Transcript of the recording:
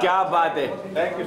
क्या बात है। Thank you